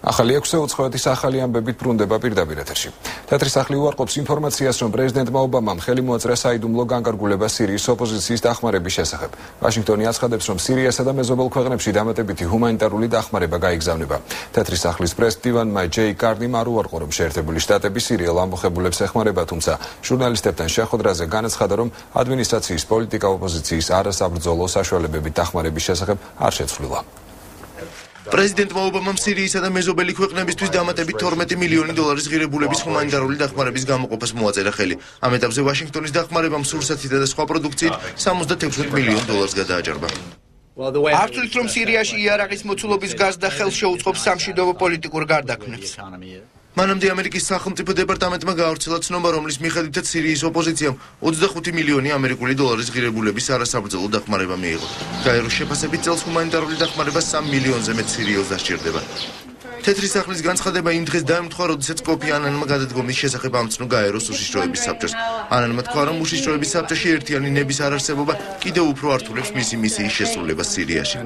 ახალი 6-ე უცხოეთის ახალი ამბებით ბრუნდება პირდაპირ ეთერში. თეთრი სახლი უარყოფს ინფორმაციას, რომ პრეზიდენტმა ობამამ ხელი მოაწერა საიდუმლო განკარგულება სირიის ოპოზიციის დახმარების შესახებ. ვაშინგტონი აცხადებს, რომ სირიასა და მეზობელ ქვეყნებში დამატებითი ჰუმანიტარული დახმარება გაიგზავნება. თეთრი სახლის პრეზიდენტმა ჯეი კარდიმ არ უარყო, რომ შეერთებული შტატები სირიელ ამბოხებულებს ეხმარება, თუმცა ჟურნალისტებთან შეხვედრაზე განაცხადა, რომ ადმინისტრაციის პოლიტიკა ოპოზიციის არასაბრძოლო საშუალებებით დახმარების შესახებ არ შეცვლილა. პრეზიდენტმა ობამამ სირიისა და მეზობელი ქვეყნებისთვის დამატებით 12 მილიონი დოლარის ღირებულების ჰუმანიტარული დახმარების გამოყოფას მოაწერა ხელი. ამ ეტაპზე ვაშინგტონის დახმარებამ სურსათითა და სხვა პროდუქციით 76 მილიონ დოლარს გადააჭარბა. არც ის რომ სირიაში იარაღის მოცულობის გაზდა ხელს შეუწყობს სამშვიდობო პოლიტიკურ გარდაქმნებს. მანამდე ამერიკის სახელმწიფო დეპარტამენტმა გაავრცელა ცნობა, რომლის მიხედვითაც სირიის ოპოზიციამ 25 მილიონი ამერიკული დოლარის ღირებულების არასაბრძოლო დახმარება მიიღო. გაეროს შეფასებით წელს ჰუმანიტარული დახმარება 3 მილიონზე მეტ სირიელს დასჭირდება. თეთრი სახლის განცხადება იმ დღეს დაემთხვა, როდესაც კოფი ანანმა გადადგომის შესახებ ამცნო გაეროს უშიშროების საბჭოს. ანანმა თქვა, რომ უშიშროების საბჭოში ერთიანი ნების არარსებობა კიდევ უფრო ართულებს მისი მისიის შესრულებას სირიაში.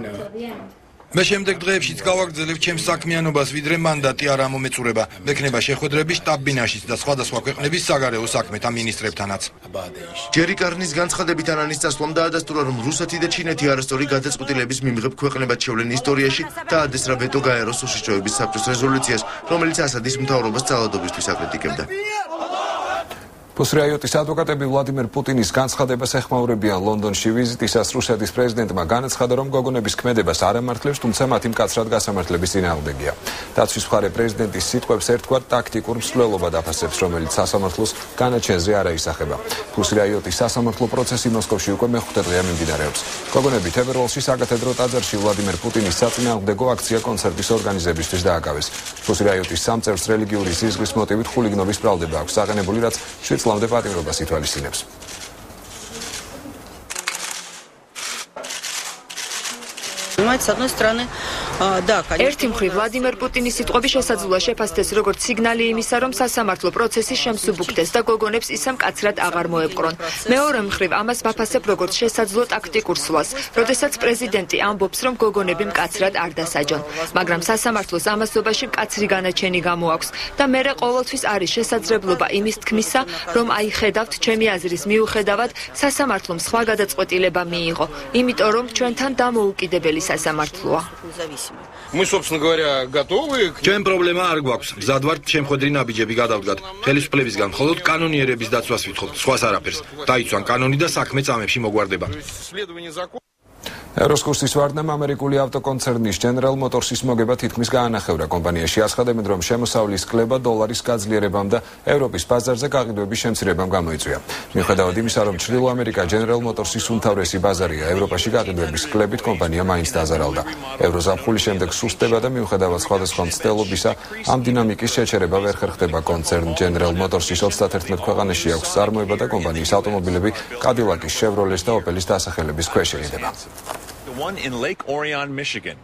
მე შემდეგ დღეებშიც გავაგრძელებ ჩემს საქმიანობას ვიდრე მანდატი არ ამომეწურება. მექნება შეხვედრები შტაბ-ბინაშიც და სხვადასხვა ქვეყნების საგარეო საქმეთა მინისტრებთანაც. ჯერი კარნის განცხადებით ანანის წასვლამ დაადასტურა რომ რუსეთი და ჩინეთი არასწორი გადაწყვეტილების მიმღებ ქვეყნებად შევლენ ისტორიაში და ადესრა ვეტო გაეროს უშიშროების საბჭოს რეზოლუციას რომელიც ასადის მთავრობას ძალადობისთვის აკრიტიკებდა ფუსრიაიოტის ადვოკატები ვლადიმერ პუტინის განცხადებას ეხმაურებიან ლონდონში ვიზიტისას რუსეთის პრეზიდენტმა განაცხადა რომ გოგონების ქმედებას არ ამართლებს თუმცა მათი მკაცრად გასამართლების წინააღმდეგია. დაცვის მხარე პრეზიდენტის სიტყვებს ერთგვარ ტაქტიკურ მსვლელობად აფასებს რომელიც სასამართლოს განაჩენზე არ აისახება. ფუსრიაიოტის სასამართლო პროცესი მოსკოვში უკვე მეხუთე დღეა მიმდინარეობს. გოგონები თებერვალში საკათედრო ტაძარში ვლადიმერ პუტინის საწინააღმდეგო აქცია კონცერტის ორგანიზებისთვის დააკავეს. ფუსრიაიოტის სამწევს რელიგიური სიზღვის მოტივით ხულიგნობის ბრალდება აქვს. აღენებული რაც წლამდე პატიმრობას ითვალისწინებს. Понимаете, с одной стороны, და ერთი მხრივ ვლადიმერ პუტინის სიტყვები შესაძლოა შეფასდეს როგორც სიგნალი იმისა, რომ სასამართლო პროცესი შემსუბუქდეს და გოგონებს ისე მკაცრად აღარ მოეპყრონ. მეორე მხრივ ამას ვაფასებ როგორც შესაძლო ტაქტიკურ სვლას, როდესაც პრეზიდენტი ამბობს, რომ გოგონები მკაცრად არ დასაჯონ. მაგრამ სასამართლოს ამასობაში მკაცრი განაჩენი გამოაქვს და მე ყოველთვის არის შესაძლებლობა იმის თქმისა, რომ აი ხედავთ, ჩემი აზრის მიუხედავად, სასამართლომ სხვა გადაწყვეტილება მიიღო, იმიტომ რომ ჩვენთან დამოუკიდებელი სასამართლოა. Мы, собственно говоря, готовы. Чем проблема არ გვაქვს. მზად ვართ შემხედრი ნაბიჯები გადავდგათ. ხელისუფლებისგან მხოლოდ კანონიერების დაცვას ვითხოვთ. სხვას არაფერს. დაიცვან კანონი და საქმე წამებში მოგვარდება. ეროსკურსის ვარდნამ ამერიკული ავტოკონცერნის General Motors-ის მოგება თითქმის გაანახევრა კომპანიაში ასხადებენ რომ შემოსავლის კლება დოლარის გაძლიერებამ და ევროპის ბაზარზე გაყიდვების შემცირებამ გამოიწვია. მიუხედავად იმისა, რომ ჩრდილო ამერიკა General Motors-ის უმთავრესი ბაზარია, ევროპაში გაყიდვების კლებით კომპანია მაინც დაზარალდა. ევროზაფხულის შემდეგ სუსტდება და მიუხედავად სხვადასხვა მცდელობისა, ამ დინამიკის შეჩერება ვერ ხერხდება კონცერნ General Motors-ის 31 ქვეყანაში აქვს წარმოება და კომპანიის ავტომობილები Cadillac-ის, Chevrolet-ის და Opel-ის დასახელების ქვეშ შეიძლება. one in Lake Orion, Michigan.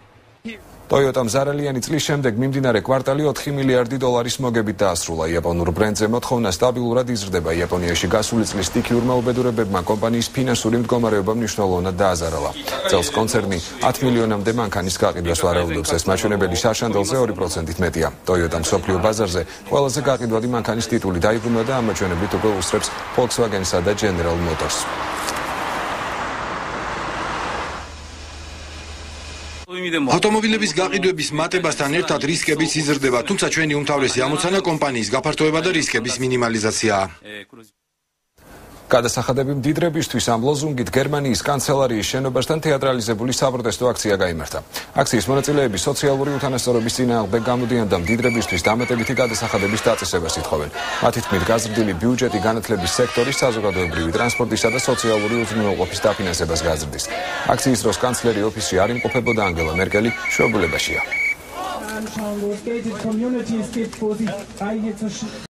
Toyota მზარალიანი წლის შემდეგ მიმდინარე კვარტალი 4 მილიარდი დოლარის მოგებით დაასრულა. იაპონურ ბრენდზე მოთხოვნა სტაბილურად იზრდება. იაპონიაში გასული წლის სტიქიურმა უბედურებებმა კომპანიის ფინანსური მდგომარეობა მნიშვნელოვნად დააზარალა. წელს კონცერნი 10 მილიონამდე მანქანის გაყიდვას ვარაუდობს. ეს მაჩვენებელი შარშანდელზე 2%-ით მეტია. Toyota მსოფლიო ბაზარზე ყველაზე გაყიდვადი მანქანის ტიტული დაიბრუნა და ამ მაჩვენებლით უკვე უსწრებს Volkswagen-სა და General Motors-ს. ავტომობილების გაყიდვების მატებასთან ერთად რისკებიც იზრდება, თუმცა ჩვენი უმთავრესი ამოცანა კომპანიის გაფართოება და რისკების მინიმალიზაციაა. გადასახადები მდიდრებისთვის ამ ლოზუნგით გერმანიის კანცელარიის შენობასთან თეატრალიზებული საპროტესტო აქცია გამართა. აქციის მონაწილეები სოციალური უთანასწორობის წინააღმდეგ გამოდიან და მდიდრებისთვის დამატებითი გადასახადების დაწესებას ითხოვენ. მათი თქმით, გაზრდილი ბიუჯეტი განათლების სექტორის საზოგადოებრივი ტრანსპორტისა და სოციალური უზრუნველყოფის დაფინანსებას გაზრდის. აქციის დროს კანცლერი ოფისში არ იმყოფებოდა ანგელა მერკელი შვებულებაშია.